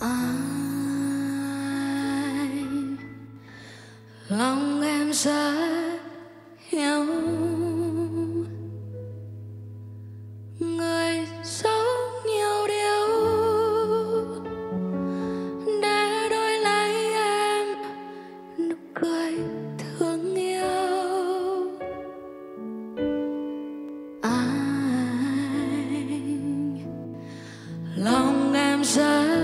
anh lòng em rất hiểu người giấu nhiều điều để đổi lấy em, nụ cười thương yêu. Anh lòng em rất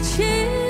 一起。